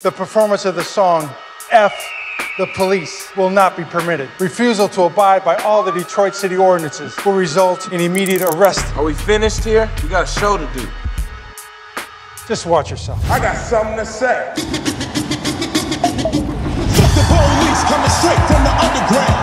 The performance of the song F the police will not be permitted. Refusal to abide by all the Detroit city ordinances will result in immediate arrest. Are we finished here? We got a show to do. Just watch yourself. I got something to say. The police coming straight from the underground.